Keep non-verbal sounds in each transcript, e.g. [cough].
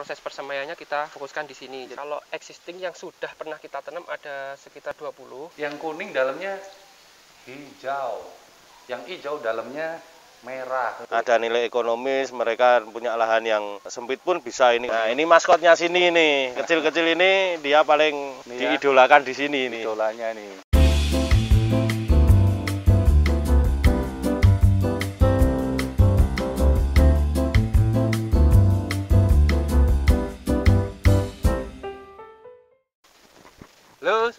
proses persemaiannya kita fokuskan di sini. Jadi, kalau existing yang sudah pernah kita tanam ada sekitar 20. Yang kuning dalamnya hijau. Yang hijau dalamnya merah. Ada nilai ekonomis, mereka punya lahan yang sempit pun bisa ini. Nah, ini maskotnya sini nih. Kecil-kecil ini dia paling Ini ya. diidolakan di sini nih. Idolanya nih.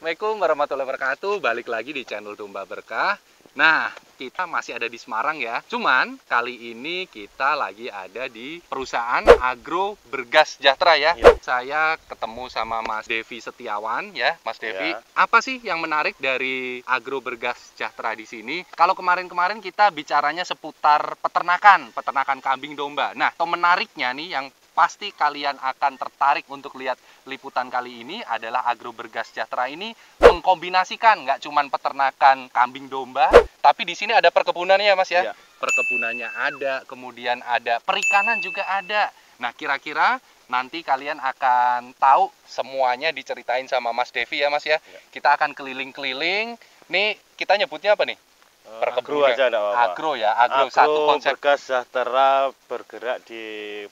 Assalamualaikum warahmatullahi wabarakatuh. Balik lagi di channel Domba Berkah. Nah, kita masih ada di Semarang ya. Cuman kali ini kita lagi ada di perusahaan Agro Bergas Sejahtera ya. Iya. Saya ketemu sama Mas Devi Setiawan ya, Mas Devi. Ya. Apa sih yang menarik dari Agro Bergas Sejahtera di sini? Kalau kemarin-kemarin kita bicaranya seputar peternakan, peternakan kambing domba. Nah, atau menariknya nih yang pasti kalian akan tertarik untuk lihat liputan kali ini adalah Agro Bergas Sejahtera ini mengkombinasikan nggak cuman peternakan kambing domba, tapi di sini ada perkebunannya Mas ya. Iya. Perkebunannya ada, kemudian ada perikanan juga ada. Nah, kira-kira nanti kalian akan tahu semuanya diceritain sama Mas Devi ya Mas ya. Iya. Kita akan keliling-keliling. Nih, kita nyebutnya apa nih? Eh, Perkebunan. Agro aja enggak apa-apa. Agro ya, agro, satu konsep Bergas Sejahtera bergerak di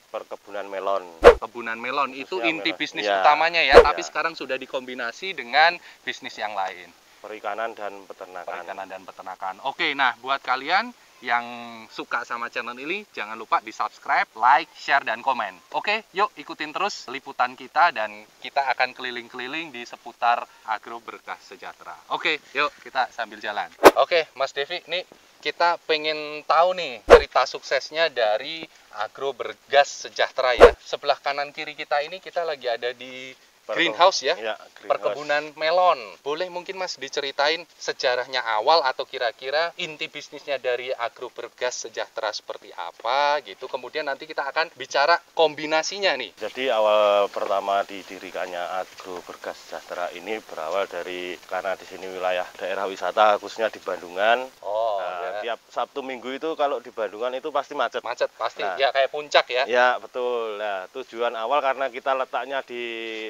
perkebunan melon. kebunan melon itu inti melon. bisnis Ya. utamanya ya, tapi Ya. sekarang sudah dikombinasi dengan bisnis yang lain, Perikanan dan peternakan. perikanan dan peternakan. Oke, nah buat kalian yang suka sama channel ini, jangan lupa di subscribe, like, share, dan komen. Oke, yuk ikutin terus liputan kita dan kita akan keliling-keliling di seputar Agro Berkah Sejahtera. Oke, yuk kita sambil jalan. Oke, Mas Devi, nih kita pengen tahu nih cerita suksesnya dari Agro Bergas Sejahtera ya. Sebelah kanan kiri kita ini kita lagi ada di greenhouse ya. Iya, greenhouse. Perkebunan melon. Boleh mungkin Mas diceritain sejarahnya awal atau kira-kira inti bisnisnya dari Agro Bergas Sejahtera seperti apa gitu. Kemudian nanti kita akan bicara kombinasinya nih. Jadi awal pertama didirikannya Agro Bergas Sejahtera ini berawal dari karena di sini wilayah daerah wisata khususnya di Bandungan. Oh, Nah, ya. tiap Sabtu Minggu itu kalau di Bandungan itu pasti macet. macet pasti Nah. ya kayak puncak ya. Ya betul. Nah tujuan awal karena kita letaknya di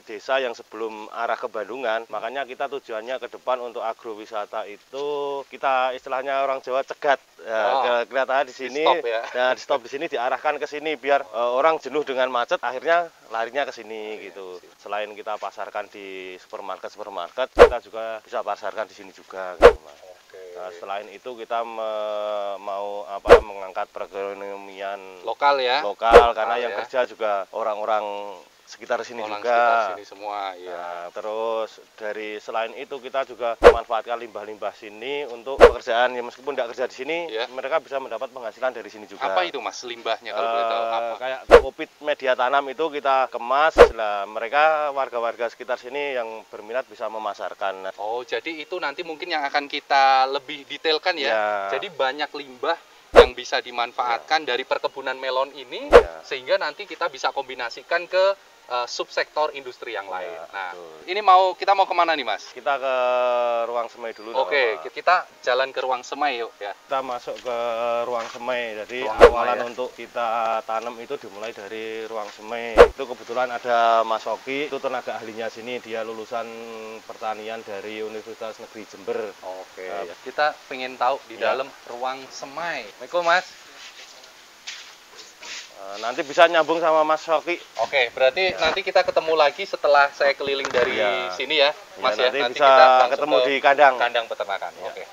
desa yang sebelum arah ke Bandungan, makanya kita tujuannya ke depan untuk agrowisata itu kita istilahnya orang Jawa cegat. Ya, Oh. ke- kelihatannya di sini. stop ya. Nah di stop di sini diarahkan ke sini biar eh, orang jenuh dengan macet, akhirnya larinya ke sini Iya, gitu. Selain kita pasarkan di supermarket supermarket, kita juga bisa pasarkan di sini juga. Gitu, Mas. Nah, selain itu kita me- mau apa mengangkat perekonomian Lokal ya. lokal karena Lokal yang ya. kerja juga orang-orang sekitar sini Orang juga. sekitar sini semua ya. Nah, terus dari selain itu kita juga memanfaatkan limbah-limbah sini untuk pekerjaan ya meskipun tidak kerja di sini, Ya. mereka bisa mendapat penghasilan dari sini juga. Apa itu Mas limbahnya kalau boleh tahu Eh, apa? kayak kopit media tanam itu kita kemas, lah mereka warga-warga sekitar sini yang berminat bisa memasarkan. Oh, jadi itu nanti mungkin yang akan kita lebih detailkan ya. Ya. Jadi banyak limbah yang bisa dimanfaatkan dari perkebunan melon ini Ya. sehingga nanti kita bisa kombinasikan ke eh, subsektor industri yang lain. Ya, nah, betul. ini mau kita mau ke mana nih, Mas? Kita ke ruang semai dulu. Oke, apa-apa. kita jalan ke ruang semai yuk ya. kita masuk ke ruang semai. Jadi Ruang semai, awalan ya. untuk kita tanam itu dimulai dari ruang semai. Itu kebetulan ada Mas Oki, itu tenaga ahlinya sini. Dia lulusan pertanian dari Universitas Negeri Jember. Oke. Ya. Kita pengen tahu di Ya. dalam ruang semai. Assalamualaikum, Mas. Eh, nanti bisa nyambung sama Mas Oki. Oke, berarti nanti kita ketemu lagi setelah saya keliling dari Ya. sini ya, Ya, Mas ya. nanti bisa langsung ketemu ke di kandang. kandang peternakan. Ya, Oke.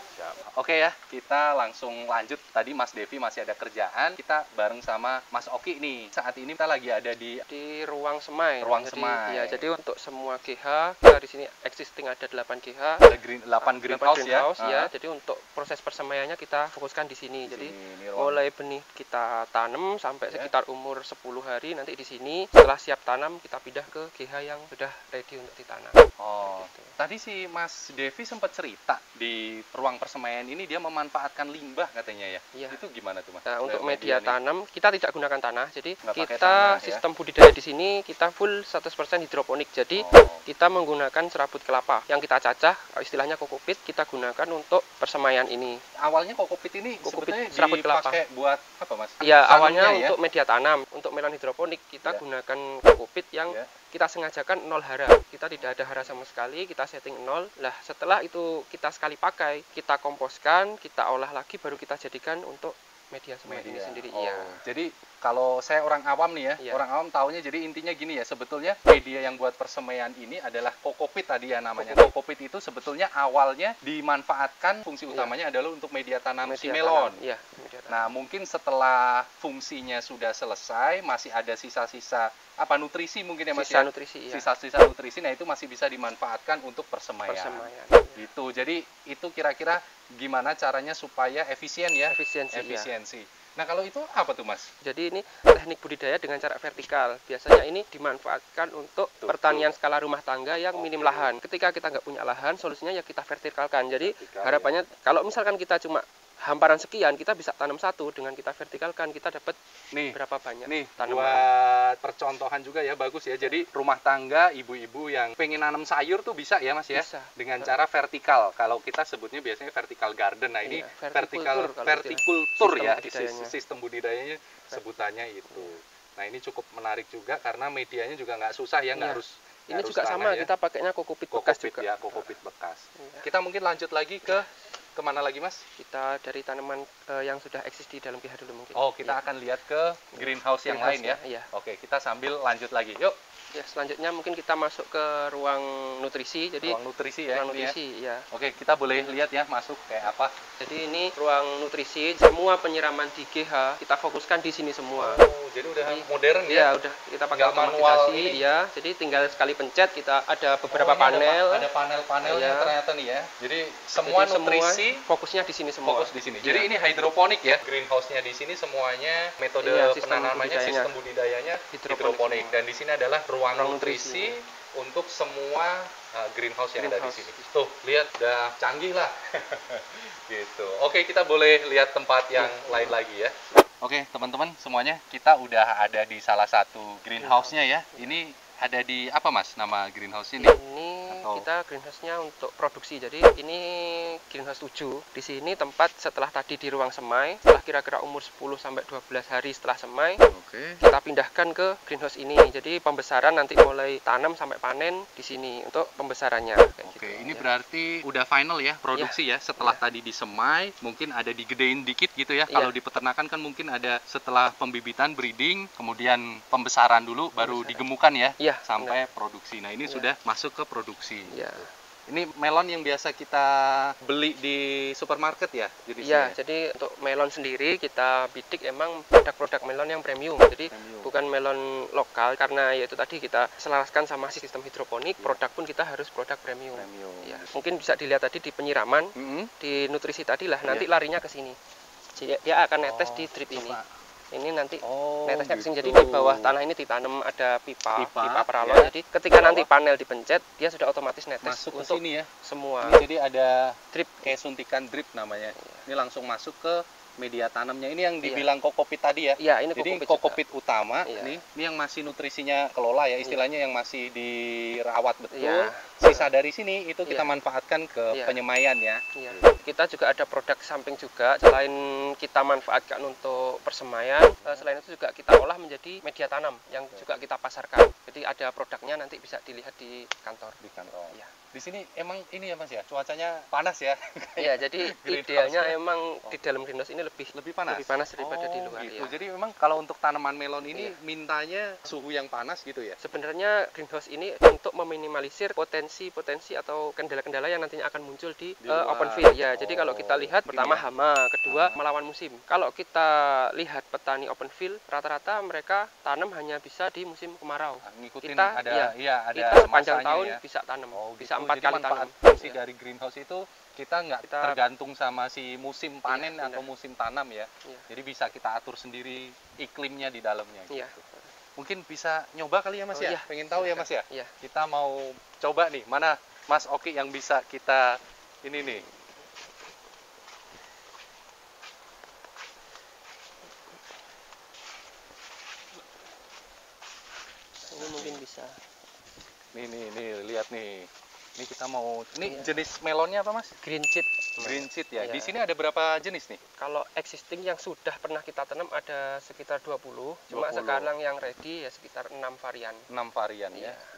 Oke ya, kita langsung lanjut. Tadi Mas Devi masih ada kerjaan, kita bareng sama Mas Oki nih. Saat ini kita lagi ada di Di ruang semai. Ruang jadi, semai. Ya, jadi untuk semua GH, kita di sini existing ada 8 GH. ada green, 8 8 greenhouse ya. ya. Ah. Jadi untuk proses persemaiannya kita fokuskan di sini. Jadi Sini, mulai benih kita tanam sampai Ya. sekitar umur 10 hari nanti di sini setelah siap tanam kita pindah ke GH yang sudah ready untuk ditanam. Oh, tadi si Mas Devi sempat cerita di ruang persemaian ini dia memanfaatkan limbah katanya ya. Iya. Itu gimana tuh mas? Nah, untuk media nih. tanam kita tidak gunakan tanah. Jadi Nggak kita tanah, ya? sistem budidaya di sini kita full 100% hidroponik. Jadi Oh. kita menggunakan serabut kelapa yang kita cacah, istilahnya kokopit kita gunakan untuk persemaian ini. Awalnya kokopit ini Kokopit serabut kelapa. buat apa mas? Ya, awalnya ya? untuk media tanam, untuk melon hidroponik kita Ya. gunakan kokopit yang Ya. Kita sengajakan nol hara. Kita tidak ada hara sama sekali, kita setting nol. Lah, setelah itu kita sekali pakai, kita komposkan, kita olah lagi baru kita jadikan untuk media ini Media. sendiri. Oh, Iya. Jadi kalau saya orang awam nih ya, Iya. orang awam taunya jadi intinya gini ya, sebetulnya media yang buat persemaian ini adalah kokopit tadi ya namanya. Kokopit itu sebetulnya awalnya dimanfaatkan fungsi Iya. utamanya adalah untuk media tanam si Media melon. tanam. Iya, media tanam. Nah, mungkin setelah fungsinya sudah selesai, masih ada sisa-sisa apa nutrisi mungkin ya Mas sisa ya? nutrisi ya. Sisa-sisa nutrisi nah itu masih bisa dimanfaatkan untuk persemaian. persemaian. Gitu. Jadi itu kira-kira gimana caranya supaya efisien ya? Efisiensi. iya. Efisiensi. Nah, kalau itu apa tuh, Mas? Jadi ini teknik budidaya dengan cara vertikal. Biasanya ini dimanfaatkan untuk Tuh, pertanian skala rumah tangga yang minim Oke. lahan. Ketika kita nggak punya lahan, solusinya ya kita vertikalkan. Jadi Vertikal, harapannya kalau misalkan kita cuma hamparan sekian, kita bisa tanam satu. Dengan kita vertikalkan, kita dapat Nih, berapa banyak nih tanaman. buat percontohan juga ya bagus ya. Jadi rumah tangga ibu-ibu yang pengen nanam sayur tuh bisa ya Mas ya Bisa. dengan cara vertikal. Kalau kita sebutnya biasanya vertical garden. Nah, ini Iya, vertikal vertikultur ya budidayanya. sis- sistem budidayanya sebutannya itu. Nah, ini cukup menarik juga karena medianya juga nggak susah ya, nggak Iya. harus Ini juga sama, ya. kita pakainya kokopit bekas juga. ya, kokopit bekas. Iya. Kita mungkin lanjut lagi ke ke mana lagi Mas? Kita dari tanaman eh, yang sudah eksis di dalam pihak dulu mungkin. Oh, kita Iya. akan lihat ke greenhouse yang lain ya. Iya. Oke, kita sambil lanjut lagi. Yuk, Ya, selanjutnya mungkin kita masuk ke ruang nutrisi. Jadi ruang nutrisi ya. ruang ya. nutrisi ya. Oke, kita boleh lihat ya masuk kayak apa. Jadi ini ruang nutrisi, semua penyiraman di GH kita fokuskan di sini semua. Oh, jadi udah Jadi, modern ya. Ya, udah kita pakai manual otomatisasi ini. ya. Jadi tinggal sekali pencet kita ada beberapa Oh, panel. pa- Ada panel-panelnya Iya. ternyata nih ya. Jadi semua Jadi nutrisi fokusnya di sini semua. fokus di sini. Iya. Jadi ini hydroponic ya. Greenhouse-nya di sini semuanya metode Iya, sistem penanamannya budidayanya. sistem budidayanya Hidroponik hidroponik semua. dan di sini adalah ruang, nutrisi, nutrisi. untuk semua uh, greenhouse yang ada di Greenhouse. sini. Tuh, lihat udah canggih lah. [laughs] gitu. Oke, kita boleh lihat tempat yang Iya. lain lagi ya. Oke, teman-teman semuanya, kita udah ada di salah satu greenhouse-nya ya. Ini ada di apa Mas nama greenhouse ini? Ini Atau- kita greenhouse-nya untuk produksi. Jadi ini greenhouse 7. Di sini tempat setelah tadi di ruang semai, setelah kira-kira umur 10 sampai 12 hari setelah semai, Oke. kita pindahkan ke greenhouse ini. Jadi pembesaran nanti mulai tanam sampai panen di sini untuk pembesarannya. Oke, gitu, ini ya. berarti udah final ya produksi ya. Setelah tadi disemai, mungkin ada digedein dikit gitu ya. Iya. Kalau di peternakan kan mungkin ada setelah pembibitan, breeding, kemudian pembesaran dulu, baru Pembesaran. digemukan ya Iya, sampai produksi. Nah ini Iya. sudah masuk ke produksi. Iya. Ini melon yang biasa kita beli di supermarket ya. Jadi Iya, jadi untuk melon sendiri kita bidik emang produk-produk melon yang premium. Jadi bukan melon lokal karena yaitu tadi kita selaraskan sama sistem hidroponik, produk pun kita harus produk premium. premium. Ya, mungkin bisa dilihat tadi di penyiraman, Mm-mm. di nutrisi tadi lah, nanti Iya. larinya ke sini. Dia, dia akan netes Oh, di drip ini. coba. Ini nanti Oh, netesnya sini. gitu. Jadi di bawah tanah ini ditanam ada pipa, Pipa, pipa, peralon. ya. Jadi ketika nanti panel dipencet, dia sudah otomatis netes masuk ke sini ya. semua Ini jadi ada drip. kayak suntikan drip namanya. Ini langsung masuk ke media tanamnya. Ini yang Iya. dibilang kokopit tadi ya. Iya, ini Jadi kokopit juga. kokopit utama Iya. nih, ini yang masih nutrisinya kelola ya, istilahnya yang masih dirawat betul. Iya. Sisa dari sini itu kita Iya. manfaatkan ke Iya. penyemaian ya. Iya. Kita juga ada produk samping juga selain kita manfaatkan untuk persemaian, eh, selain itu juga kita olah menjadi media tanam yang juga kita pasarkan. Jadi ada produknya nanti bisa dilihat di kantor. di kantor. Iya. Di sini emang ini ya Mas ya, cuacanya panas ya. [laughs] Iya, jadi [laughs] idealnya emang di dalam greenhouse ini lebih Lebih panas. lebih panas daripada di Oh, luar. gitu. iya. Jadi memang kalau untuk tanaman melon ini Iya. mintanya suhu yang panas gitu ya. Sebenarnya greenhouse ini untuk meminimalisir potensi-potensi atau kendala-kendala yang nantinya akan muncul di, Di luar. open field. Ya, jadi kalau Oh, kita lihat mungkin pertama ya. hama, kedua Hama. melawan musim. Kalau kita lihat petani open field, rata-rata mereka tanam hanya bisa di musim kemarau. Nah, ngikutin Kita, ada iya, iya ada kita sepanjang tahun ya. bisa tanam, Oh, bisa gitu. empat Jadi kali tanam. fungsi Iya. dari greenhouse itu kita nggak Kita- tergantung sama si musim panen benar. atau musim tanam ya. Iya. Jadi bisa kita atur sendiri iklimnya di dalamnya. Iya. gitu. Mungkin bisa nyoba kali ya Mas Oh, ya. iya. Pengen tahu ya Mas ya. Iya. Kita mau coba nih mana Mas Oki yang bisa kita ini nih? Ini mungkin bisa. Nih nih nih lihat nih. Ini kita mau ini iya. jenis melonnya apa mas? Green chip. Green chip ya. Iya. di sini ada berapa jenis nih? Kalau existing yang sudah pernah kita tanam ada sekitar 20, 20. cuma sekarang yang ready ya sekitar enam varian. Enam varian ya. iya. ya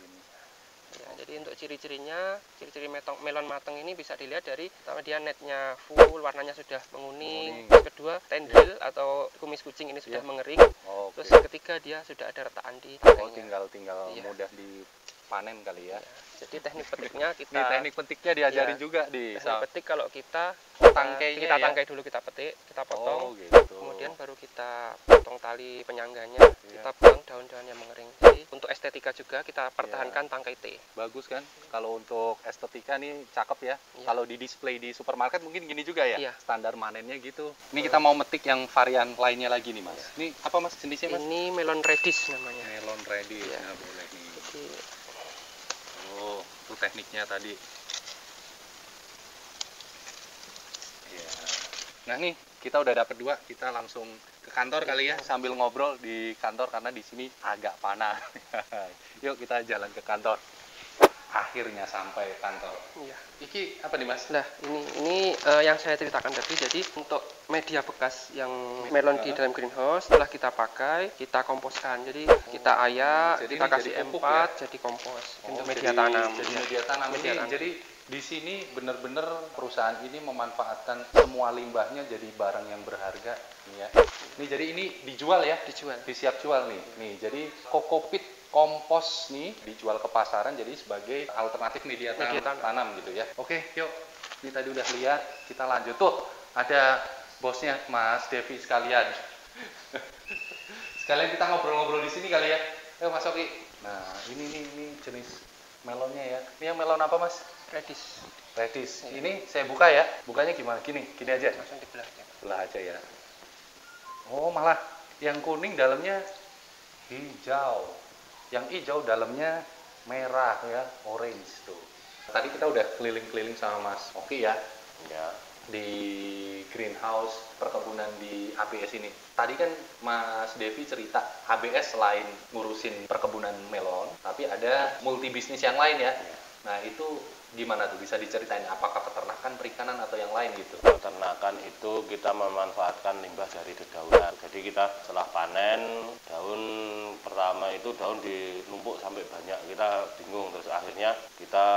jadi untuk ciri-cirinya, ciri-ciri melon mateng ini bisa dilihat dari pertama dia netnya full, warnanya sudah menguning. Menguning. Terus kedua, tendril atau kumis kucing ini sudah Iya. mengering. oh, Terus oke. yang ketiga dia sudah ada retakan di oh tangkainya. tinggal tinggal Iya. mudah dipanen kali ya Ya, Jadi teknik petiknya kita ini teknik petiknya diajarin Iya. juga di teknik petik kalau kita tangkainya kita ya? tangkai dulu kita petik, kita potong. oh gitu Kemudian baru kita potong tali penyangganya, Iya. kita buang daun-daun yang estetika juga kita pertahankan tangkai T. bagus kan? Kalau untuk estetika nih cakep ya. Iya. kalau di display di supermarket mungkin gini juga ya? Iya. standar manennya gitu. Ini kita mau metik yang varian lainnya lagi nih mas. Ini apa mas jenisnya mas? Ini melon radish namanya. melon ready Iya. nah, boleh nih. Jadi oh itu tekniknya tadi. Iya. nah nih kita udah dapet dua. Kita langsung ke kantor kali ya sambil ngobrol di kantor karena di sini agak panas [laughs] yuk kita jalan ke kantor akhirnya sampai kantor iya. Iki apa nih mas? Nah, ini ini eh, yang saya ceritakan tadi. Jadi untuk media bekas yang melon di dalam greenhouse setelah kita pakai, kita komposkan. Jadi kita ayak, jadi kita kasih jadi pupuk M4 jadi kompos untuk media jadi- tanam. Jadi Iya. media tanam Media ini. tanam. Jadi di sini benar-benar perusahaan ini memanfaatkan semua limbahnya jadi barang yang berharga nih ya. Ini jadi ini dijual ya, dijual. disiap jual nih. Nih, jadi kokopit kompos nih dijual ke pasaran jadi sebagai alternatif media tanam, Media tanam. tanam gitu ya. Oke, yuk. Ini tadi udah lihat, kita lanjut tuh. Ada bosnya Mas Devi sekalian. [laughs] sekalian kita ngobrol-ngobrol di sini kali ya. Ayo Mas Oki. Nah, ini nih ini jenis melonnya ya. Ini yang melon apa Mas? Radish Redis. Ini saya buka ya. Bukanya gimana? Gini, gini aja. langsung dibelah. ya. Belah aja ya. Oh, malah yang kuning dalamnya hijau. Yang hijau dalamnya merah ya, orange tuh. Tadi kita udah keliling-keliling sama Mas Oki ya Ya. di greenhouse perkebunan di ABS ini. Tadi kan Mas Devi cerita ABS selain ngurusin perkebunan melon, tapi ada multi bisnis yang lain ya. Nah itu gimana tuh bisa diceritain? Apakah peternakan, perikanan atau yang lain gitu? peternakan itu kita memanfaatkan limbah dari dedaunan. Jadi kita setelah panen daun pertama itu daun dinumpuk sampai banyak. Kita bingung terus akhirnya kita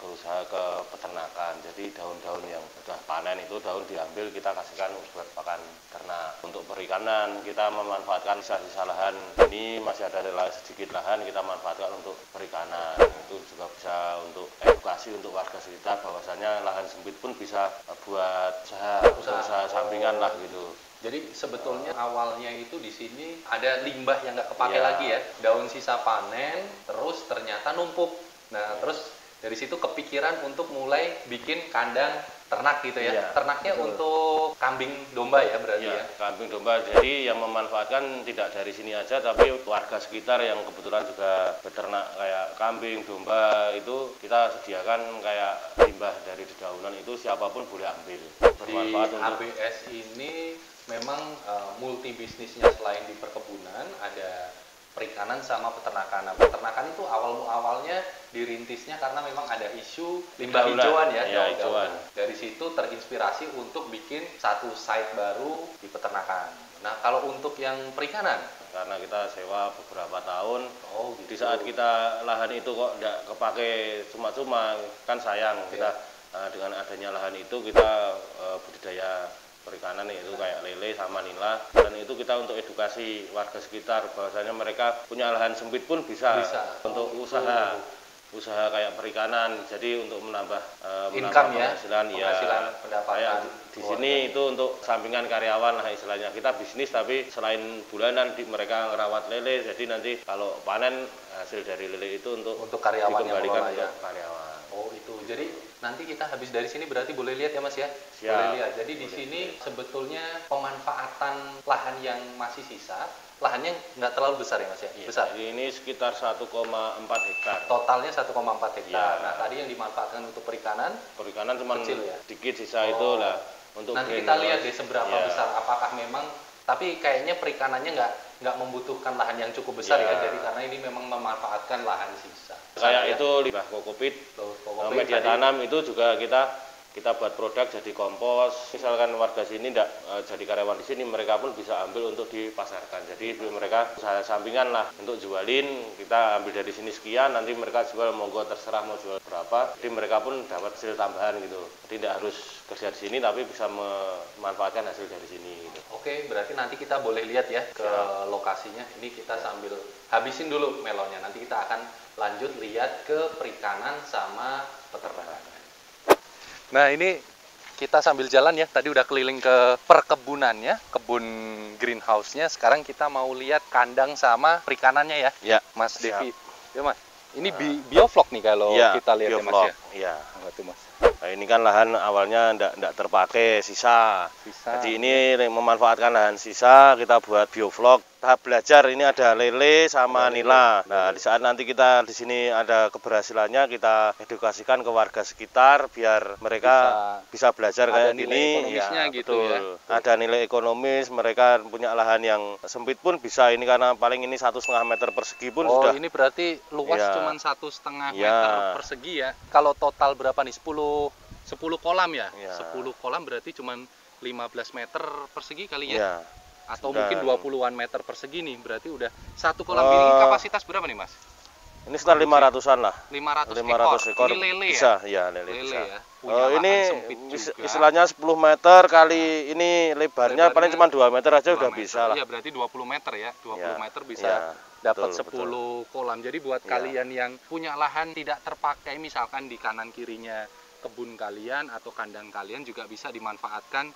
berusaha ke peternakan. Jadi daun-daun yang sudah panen itu daun diambil kita kasihkan buat pakan ternak. Untuk perikanan kita memanfaatkan sisa-sisa lahan. Ini masih ada sedikit lahan kita manfaatkan untuk perikanan. Itu juga bisa untuk edukasi untuk warga sekitar bahwasanya lahan sempit pun bisa buat usaha, Usaha. usaha, sampingan lah gitu. Jadi sebetulnya awalnya itu di sini ada limbah yang nggak kepake Iya. lagi ya, daun sisa panen, terus ternyata numpuk. Nah terus dari situ kepikiran untuk mulai bikin kandang ternak gitu ya. Iya, Ternaknya betul. untuk kambing domba ya berarti Ya, ya. kambing domba. Jadi yang memanfaatkan tidak dari sini aja, tapi warga sekitar yang kebetulan juga beternak kayak kambing, domba itu kita sediakan kayak limbah dari dedaunan itu siapa pun boleh ambil. Di Bermanfaat untuk ABS ini memang eh, multi bisnisnya selain di perkebunan ada perikanan sama peternakan. Nah, peternakan itu awal awalnya dirintisnya karena memang ada isu limbah hijauan ya, daun-daunan. hijauan. Dari situ terinspirasi untuk bikin satu site baru di peternakan. Nah, kalau untuk yang perikanan, karena kita sewa beberapa tahun oh gitu. di saat kita lahan itu kok tidak kepake cuma-cuma kan sayang kita eh, dengan adanya lahan itu kita eh, budidaya perikanan yaitu kayak lele sama nila dan itu kita untuk edukasi warga sekitar bahwasanya mereka punya lahan sempit pun bisa, Bisa. untuk Oh, usaha usaha kayak perikanan jadi untuk menambah menambah Income ya? penghasilan ya pendapatan kayak di- keluarga. sini itu untuk sampingan karyawan lah istilahnya kita bisnis tapi selain bulanan di, mereka ngerawat lele jadi nanti kalau panen hasil dari lele itu untuk Untuk karyawan yang dikembalikan mengelola ya? untuk karyawan Oh itu, jadi nanti kita habis dari sini berarti boleh lihat ya mas ya? Siap. Boleh lihat. Jadi di sini sebetulnya pemanfaatan lahan yang masih sisa, lahannya nggak terlalu besar ya mas ya? Iya, Besar. ini sekitar 1,4 hektar Totalnya 1,4 hektar. Iya. Nah tadi yang dimanfaatkan untuk perikanan, perikanan cuma Kecil ya? dikit sisa Oh. itu lah untuk nanti kita lihat deh seberapa Iya. besar. Apakah memang, tapi kayaknya perikanannya nggak nggak membutuhkan lahan yang cukup besar ya, Ya. jadi karena ini memang memanfaatkan lahan sisa. Kayak Ya. itu limbah kokopit Tuh, Nah, pokoknya media tadi- tanam itu juga kita kita buat produk jadi kompos. Misalkan warga sini tidak jadi karyawan di sini, mereka pun bisa ambil untuk dipasarkan. Jadi mereka usaha sampingan lah untuk jualin. Kita ambil dari sini sekian, nanti mereka jual monggo terserah mau jual berapa. Jadi mereka pun dapat hasil tambahan gitu. Jadi tidak harus kerja di sini, tapi bisa memanfaatkan hasil dari sini. Gitu. Oke, berarti nanti kita boleh lihat ya ke Ya. lokasinya. Ini kita sambil habisin dulu melonnya. Nanti kita akan lanjut lihat ke perikanan sama peternakan. Nah, ini kita sambil jalan ya. Tadi udah keliling ke perkebunannya, kebun greenhouse-nya. Sekarang kita mau lihat kandang sama perikanannya ya, Ya, Mas siap. Devi. Ya, Mas. Ini bi biovlog nih kalau Iya, kita lihat ya, Mas biovlog. ya. Iya. Apa tuh, Mas? Nah, ini kan lahan awalnya tidak terpakai sisa. Bisa. Jadi ini memanfaatkan lahan sisa kita buat biovlog. Tahap belajar ini ada lele sama Lele. nila. Nah, di saat nanti kita di sini ada keberhasilannya kita edukasikan ke warga sekitar biar mereka bisa, belajar ada kayak nilai gini. ekonomisnya gitu ya. Ada nilai ekonomis, mereka punya lahan yang sempit pun bisa ini karena paling ini satu setengah meter persegi pun oh, sudah. ini berarti luas Iya. cuma satu setengah Iya. meter persegi ya. Kalau total berapa nih? 10 10 kolam ya? Iya. 10 kolam berarti cuma 15 meter persegi kali ya? Ya. Atau Dan- mungkin 20-an meter persegi nih. Berarti udah satu kolam Eh, ini kapasitas berapa nih, Mas? Ini sekitar 500-an lah. 500, 500 ekor, Ini lele bisa, ya? ya lele, Lele bisa. ya. Lahan ini istilahnya 10 meter kali ini lebarnya, Lebarnya paling cuma 2 meter aja 2 udah meter. bisa lah. Iya, berarti 20 meter ya. 20 Ya, meter bisa ya, dapat betul, 10 kolam. Jadi buat Ya. kalian yang punya lahan tidak terpakai misalkan di kanan kirinya kebun kalian atau kandang kalian juga bisa dimanfaatkan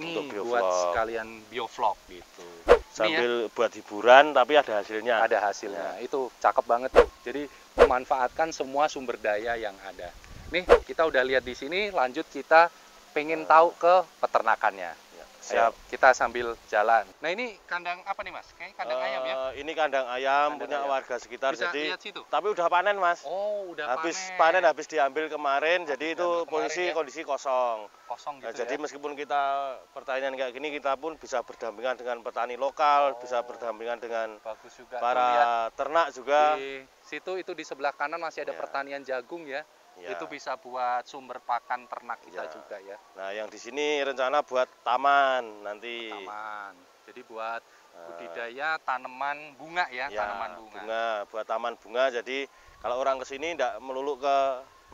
nih Untuk buat sekalian biovlog gitu. Ini ya, Sambil buat hiburan tapi ada hasilnya. ada hasilnya. Itu cakep banget tuh. Jadi memanfaatkan semua sumber daya yang ada. Nih, kita udah lihat di sini, lanjut kita pengen tahu ke peternakannya. Ya, Ayo, siap. kita sambil jalan. Nah, ini kandang apa nih, Mas? Kayak kandang Eh, ayam ya? Ini kandang ayam Kandang punya ayam. warga sekitar Bisa jadi lihat situ. tapi udah panen, Mas. Oh, udah habis panen. panen habis diambil kemarin jadi itu posisi ya. kondisi kosong. kosong gitu Nah, jadi ya. meskipun kita pertanian kayak gini kita pun bisa berdampingan dengan petani lokal, Oh. bisa berdampingan dengan Bagus juga. Para ternak juga. di situ itu di sebelah kanan masih ada Ya. pertanian jagung ya. Ya. Itu bisa buat sumber pakan ternak kita Ya. juga ya. Nah, yang di sini rencana buat taman nanti. Taman. Jadi buat Nah, budidaya tanaman bunga ya, ya, tanaman bunga. bunga, buat taman bunga. Jadi kalau orang ke sini tidak melulu ke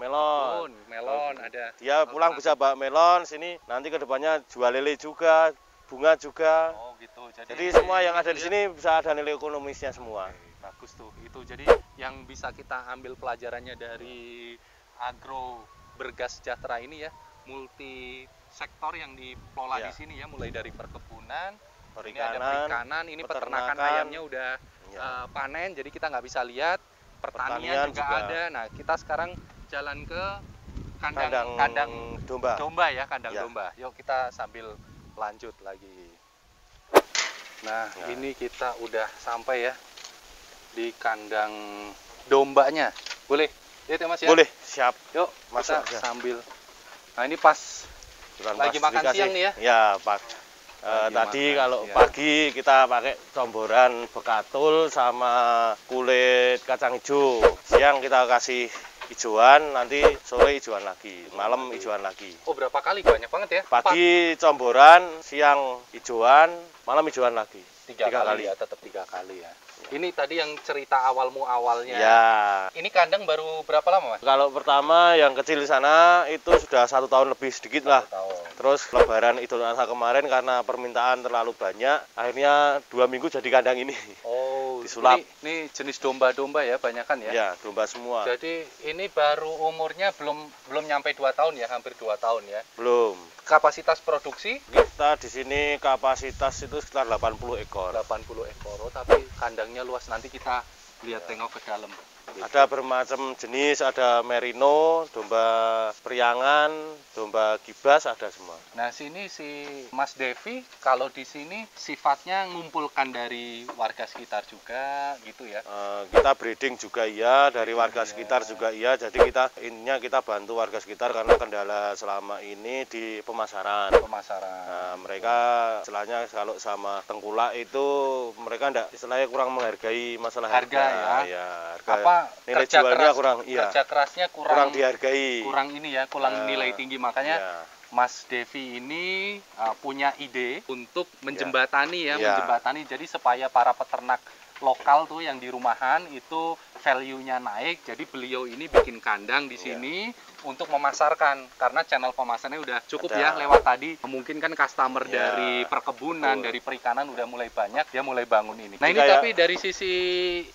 melon. Melon, melon ada. Dia pulang bisa bawa melon sini, nanti ke depannya jual lele juga, bunga juga. Oh gitu. Jadi, Jadi semua yang ada di sini bisa ada nilai ekonomisnya semua. Oke, bagus tuh. Itu jadi yang bisa kita ambil pelajarannya dari agro bergas sejahtera ini ya, multi sektor yang dikelola Ya. di sini ya, mulai dari perkebunan, ini ada Perikanan, perikanan, ini peternakan peternakan. ayamnya udah ya. eh, panen, jadi kita nggak bisa lihat. Pertanian, Pertanian juga, juga. ada. Nah, kita sekarang jalan ke kandang kandang, kandang domba. domba ya, kandang Ya. domba. Yuk kita sambil lanjut lagi. Nah, Nah. ini kita udah sampai ya di kandang dombanya. Boleh? Ya Mas ya? Boleh, siap. Yuk, Masuk kita aja. sambil. Nah, ini pas Bukan Lagi pas makan dikasih. siang nih ya? Ya, Pak. Eh, Lagi tadi makan kalau siang. pagi kita pakai comboran bekatul sama kulit kacang hijau. Siang kita kasih hijauan, nanti sore hijauan lagi, malam hijauan lagi. Oh, berapa kali? Banyak banget ya? Pagi comboran, siang hijauan, malam hijauan lagi. tiga, tiga kali, kali. ya, tetap tiga kali ya. Ini tadi yang cerita awalmu awalnya. Ya, Ini kandang baru berapa lama, Mas? kalau pertama yang kecil di sana itu sudah satu tahun lebih sedikit lah. Satu tahun. Terus lebaran Idul Adha kemarin karena permintaan terlalu banyak, akhirnya dua minggu jadi kandang ini. Oh, Disulap. Ini, ini jenis domba-domba ya, banyak kan ya? Ya, domba semua. Jadi ini baru umurnya belum belum nyampe 2 tahun ya, hampir 2 tahun ya. Belum. Kapasitas produksi Kita di sini kapasitas itu sekitar 80 ekor. 80 ekor, oh, tapi kandangnya luas. Nanti kita lihat tengok ke dalam. Ada bermacam jenis, ada merino, domba priangan, domba gibas, ada semua. Nah, sini si Mas Devi kalau di sini sifatnya ngumpulkan dari warga sekitar juga gitu ya. Eh, kita breeding juga iya, dari warga Iya. sekitar juga iya. Jadi kita intinya kita bantu warga sekitar karena kendala selama ini di pemasaran. Pemasaran. Nah, mereka istilahnya kalau sama tengkulak itu mereka enggak istilahnya kurang menghargai masalah Harga harga. ya. harga. Apa nilai kerja jualnya keras kurang iya. kerja kerasnya kurang kurang dihargai. kurang ini ya, kurang Nah, nilai tinggi makanya Iya. Mas Devi ini uh, punya ide untuk menjembatani ya, Ya. menjembatani jadi supaya para peternak lokal tuh yang di rumahan itu value-nya naik. Jadi beliau ini bikin kandang di Ya. sini untuk memasarkan karena channel pemasarannya udah cukup Ada. ya lewat tadi. Mungkin kan customer Ya. dari perkebunan, Betul. dari perikanan udah mulai banyak, dia mulai bangun ini. Nah, ini tapi dari sisi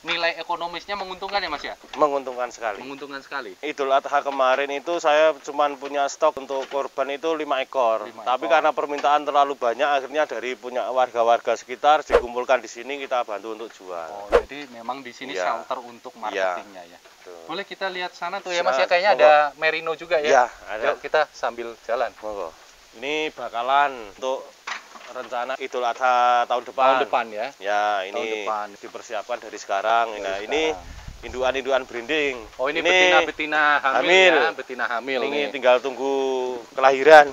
nilai ekonomisnya menguntungkan ya Mas ya? menguntungkan sekali. Menguntungkan sekali. Idul Adha kemarin itu saya cuma punya stok untuk korban itu lima ekor. Lima Tapi ekor. karena permintaan terlalu banyak, akhirnya dari punya warga-warga sekitar dikumpulkan di sini kita bantu untuk jual. Oh, jadi memang di sini Iya. shelter untuk marketingnya ya. Tuh. Boleh kita lihat sana tuh ya Mas ya kayaknya ada merino juga Iya, ya. ada. Yuk kita sambil jalan. Monggo. Ini bakalan untuk rencana Idul Adha tahun depan. Tahun depan ya. Ya, Tahun ini depan. dipersiapkan dari sekarang. Dari nah, ini sekarang. induan-induan branding. Oh ini, betina-betina hamil, hamil. ya, betina hamil ini nih. tinggal tunggu kelahiran.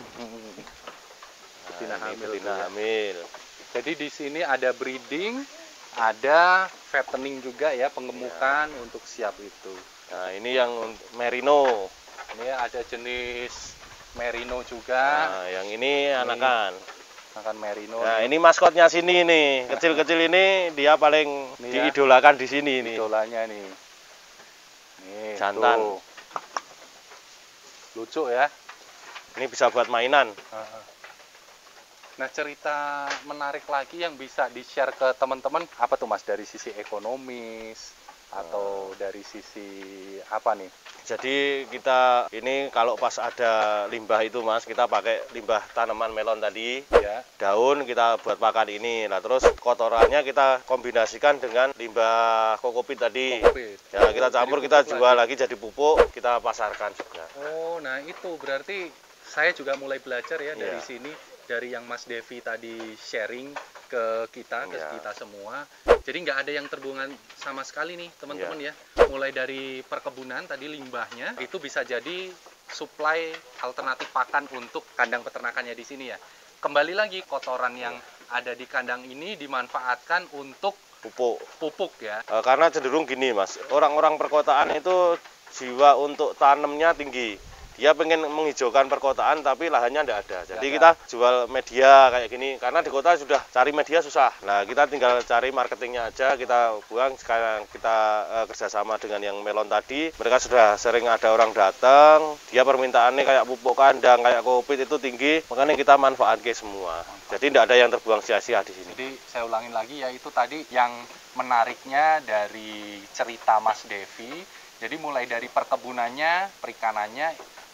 Betina Nah, ini hamil betina ya. hamil. Jadi di sini ada breeding, ada fattening juga ya, pengemukan Iya. untuk siap itu. Nah, ini yang merino. Ini ada jenis merino juga, Nah, yang ini anakan. akan merino. Nah, ini maskotnya sini nih. Kecil-kecil ini dia paling Ini ya. diidolakan di sini nih. idolanya nih. Nih, Jantan. tuh. Lucu ya. Ini bisa buat mainan. Nah, cerita menarik lagi yang bisa di-share ke teman-teman apa tuh Mas dari sisi ekonomis atau dari sisi apa nih? Jadi kita ini kalau pas ada limbah itu Mas, kita pakai limbah tanaman melon tadi, Ya. daun kita buat pakan ini. Nah, terus kotorannya kita kombinasikan dengan limbah kokopit tadi. Kokopit. Ya, kita campur kita jual lagi. lagi jadi pupuk, kita pasarkan juga. Oh, nah itu berarti saya juga mulai belajar ya dari Iya. sini dari yang Mas Devi tadi sharing ke kita, ke Iya. kita semua. Jadi nggak ada yang terbuangan sama sekali nih teman-teman Iya. ya. Mulai dari perkebunan tadi limbahnya itu bisa jadi supply alternatif pakan untuk kandang peternakannya di sini ya. Kembali lagi kotoran yang ada di kandang ini dimanfaatkan untuk Pupuk. pupuk ya. Eh, karena cenderung gini Mas, orang-orang perkotaan itu jiwa untuk tanamnya tinggi. Dia pengen menghijaukan perkotaan tapi lahannya tidak ada. Jadi Nggak kita jual media kayak gini karena di kota sudah cari media susah. Nah kita tinggal cari marketingnya aja kita buang. Sekarang kita eh, kerjasama dengan yang melon tadi. Mereka sudah sering ada orang datang. Dia permintaannya kayak pupuk kandang, kayak kopi itu tinggi. Makanya kita manfaatkan semua. Jadi tidak ada yang terbuang sia-sia di sini. Jadi saya ulangin lagi ya itu tadi yang menariknya dari cerita Mas Devi. Jadi mulai dari perkebunannya, perikanannya,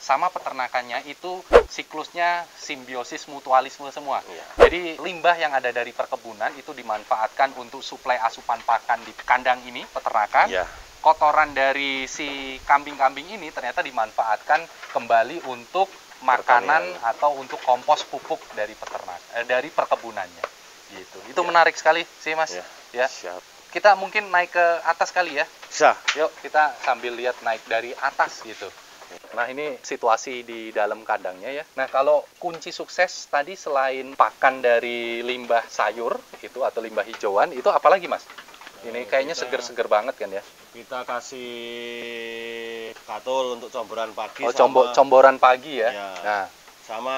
sama peternakannya itu siklusnya simbiosis mutualisme semua. Iya. Jadi limbah yang ada dari perkebunan itu dimanfaatkan untuk suplai asupan pakan di kandang ini peternakan. Ya, Kotoran dari si kambing-kambing ini ternyata dimanfaatkan kembali untuk makanan Pertanian. atau untuk kompos pupuk dari peternak eh, dari perkebunannya. Gitu. Itu Ya. menarik sekali sih Mas. Ya. Ya. siap. Kita mungkin naik ke atas kali ya. Bisa. Yuk kita sambil lihat naik dari atas gitu. Nah ini situasi di dalam kandangnya ya. Nah kalau kunci sukses tadi selain pakan dari limbah sayur itu atau limbah hijauan itu apalagi mas? Ini kayaknya seger-seger banget kan ya. Kita kasih katul untuk comboran pagi Oh sama, combo comboran pagi ya. Ya. Nah sama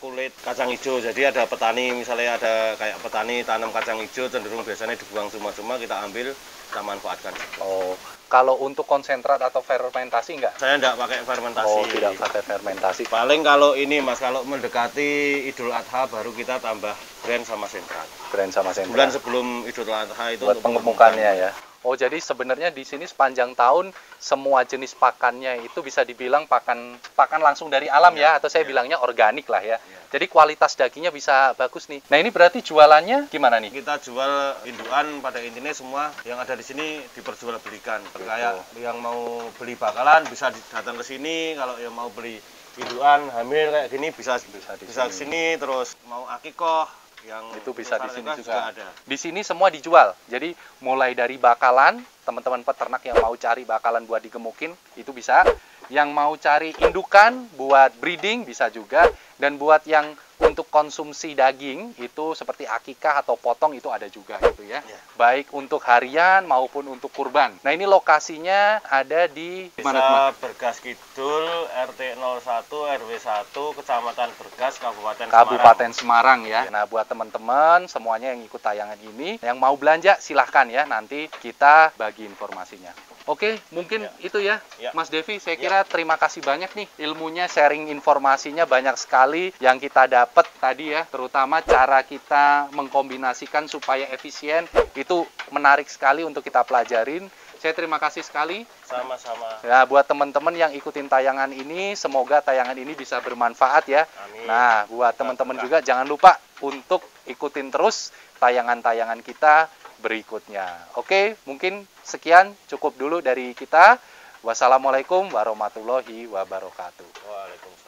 kulit kacang hijau. Jadi ada petani misalnya ada kayak petani tanam kacang hijau cenderung biasanya dibuang cuma-cuma kita ambil kita manfaatkan. oh kalau untuk konsentrat atau fermentasi enggak? Saya tidak pakai fermentasi. Oh tidak pakai fermentasi. Paling kalau ini Mas kalau mendekati Idul Adha baru kita tambah brand sama sentral. Keren sama Bulan sentral. sebelum Idul Adha itu Buat untuk pengemukannya ya. Oh, jadi sebenarnya di sini sepanjang tahun semua jenis pakannya itu bisa dibilang pakan pakan langsung dari alam ya, Iya, atau saya iya. bilangnya organik lah ya. Iya. Jadi kualitas dagingnya bisa bagus nih. Nah, ini berarti jualannya gimana nih? Kita jual induan pada intinya semua yang ada di sini diperjualbelikan. Kayak yang mau beli bakalan bisa datang ke sini, kalau yang mau beli induan hamil kayak gini bisa Bisa di bisa sini. ke sini terus mau akikoh yang Itu bisa di sini akikah juga. ada. Di sini semua dijual. Jadi mulai dari bakalan, teman-teman peternak yang mau cari bakalan buat digemukin itu bisa. Yang mau cari indukan buat breeding bisa juga. Dan buat yang untuk konsumsi daging itu seperti akikah atau potong itu ada juga gitu ya. Ya. Baik untuk harian maupun untuk kurban. Nah ini lokasinya ada di mana teman? Desa Bergas Kidul RT 01 RW 1 Kecamatan Bergas Kabupaten Kabupaten Semarang ya. Nah, buat teman-teman semuanya yang ikut tayangan ini, yang mau belanja silahkan ya, nanti kita bagi informasinya. Oke, mungkin Ya. itu ya, Ya. Mas Devi. Saya Ya. kira terima kasih banyak nih ilmunya, sharing informasinya banyak sekali yang kita dapat tadi ya, terutama cara kita mengkombinasikan supaya efisien itu menarik sekali untuk kita pelajarin. Saya terima kasih sekali. Sama-sama. Ya, buat teman-teman yang ikutin tayangan ini, semoga tayangan ini bisa bermanfaat ya. Amin. Nah, buat teman-teman juga jangan lupa untuk ikutin terus tayangan-tayangan kita berikutnya. Oke, mungkin sekian cukup dulu dari kita. Wassalamualaikum warahmatullahi wabarakatuh. Waalaikumsalam.